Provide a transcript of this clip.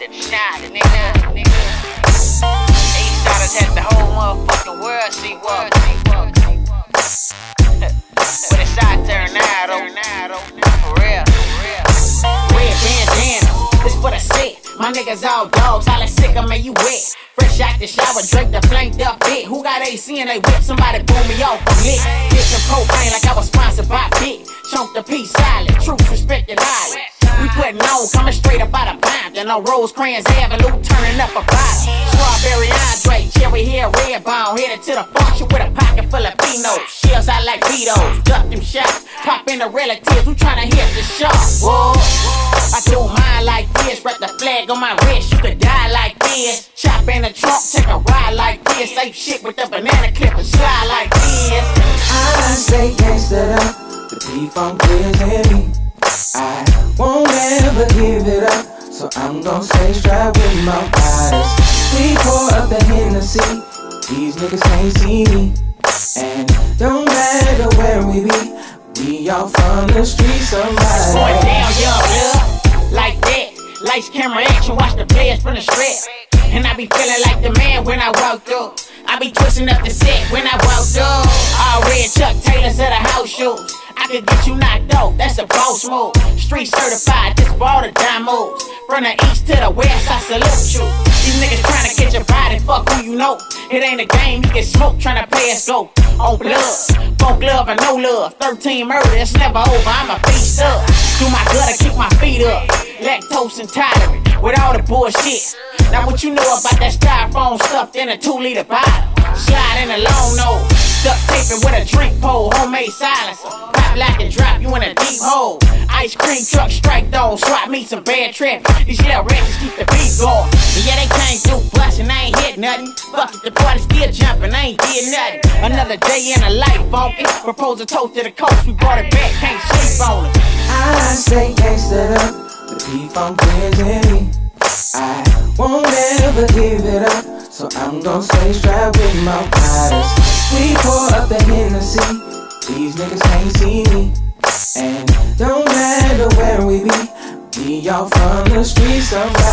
nigga. Used to shine, nigga. East Siders had the whole motherfucking world see what. but it's our turn now, though. For real. Red bandana, this what I said. My niggas all dogs, all that sick, I mean you wet. Fresh out the shower, draped the flanked up bit. Who got AC and they whip? Somebody pull me off a lit. Bitchin' propane like I was sponsored by Big. Chunk the peace silent, on Rosecrans Avenue, turning up a bottle. Strawberry Andre, cherry hair, red bone. Headed to the function with a pocket full of Pinots. Shells out like Beatles, duck them shots. Pop in the relatives who tryna hit the shot. Whoa. I do mine like this, wrap the flag on my wrist. You could die like this. Chop in the trunk, take a ride like this. Safe shit with the banana clip and slide like this. I say gangsta up, the P-Funk is in me. I won't ever give it up, so I'm gon' stay strapped with my eyes. We pour up the Hennessy, these niggas can't see me. And don't matter where we be, we all from the streets of life. Going down, young love, like that. Lights, camera, action, watch the players from the strap. And I be feeling like the man when I walk through. I be twisting up the set when I walk through. All red Chuck Taylors of the house shoes. Could get you knocked out. that's a boss move. Street certified, for all the dime moves. From the east to the west, I salute you. These niggas trying to catch your body, fuck who you know. It ain't a game, you get smoked trying to play us go. On blood, funk love and no love. 13 murder, it's never over, I'm a beast up. Do my gutter, keep my feet up. Lactose intolerant, with all the bullshit. Now what you know about that styrofoam stuffed in a two liter bottle? Slide in a long nose, duct taping with a drink pole, homemade silencer. Pop like and drop you in a deep hole. Ice cream truck strike those, swap me some bad traffic. These little ratchets keep the beat going. And yeah, they can't do bustin', I ain't hit nothing. Fuck it, the party still jumping, I ain't did nothing. Another day in a life, funky. Propose a toast to the coast, we brought it back, can't sleep on it. I say gangsta up, the P-Funk is in me. I won't ever give it up, so I'm gon' stay strapped with my riders. We pour up the Hennessy, these niggas can't see me. And don't matter where we be, we all from the streets, somebody.